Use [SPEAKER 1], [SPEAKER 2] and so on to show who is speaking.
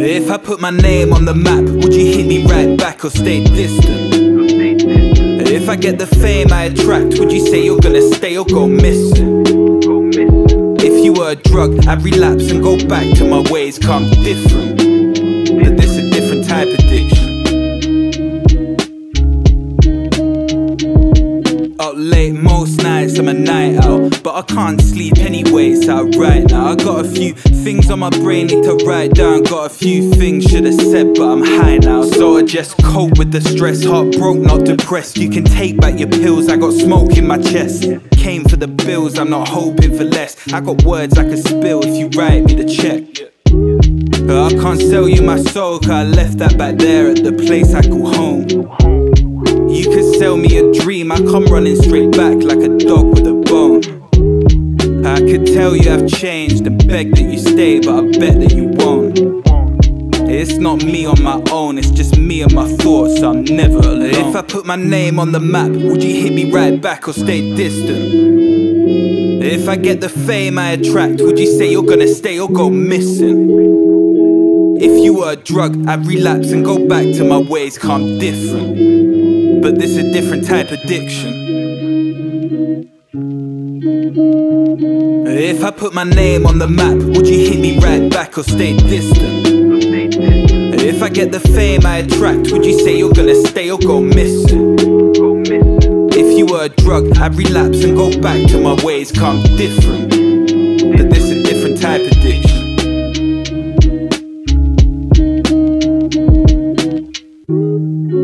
[SPEAKER 1] If I put my name on the map, would you hit me right back or stay distant? If I get the fame I attract, would you say you're gonna stay or go missing? If you were a drug, I'd relapse and go back to my ways, come different. But this a different type of addiction. Up late most nights, I'm a night out. But I can't sleep anyway, so I write now. I got a few things on my brain, need to write down. Got a few things should've said, but I'm high now. So I just cope with the stress. Heart broke, not depressed. You can take back your pills, I got smoke in my chest. Came for the bills, I'm not hoping for less. I got words I could spill if you write me the check. But I can't sell you my soul, cause I left that back there at the place I call home. You could sell me a dream, I come running straight back like a dog with a could tell you have changed and beg that you stay, but I bet that you won't. It's not me on my own, it's just me and my thoughts, I'm never alone. If I put my name on the map, would you hit me right back or stay distant? If I get the fame I attract, would you say you're gonna stay or go missing? If you were a drug, I'd relapse and go back to my ways, come different. But this a different type of addiction. If I put my name on the map, would you hit me right back or stay distant? If I get the fame I attract, would you say you're gonna stay or go missing? If you were a drug, I'd relapse and go back to my ways, come different. But this a different type of addiction. thank you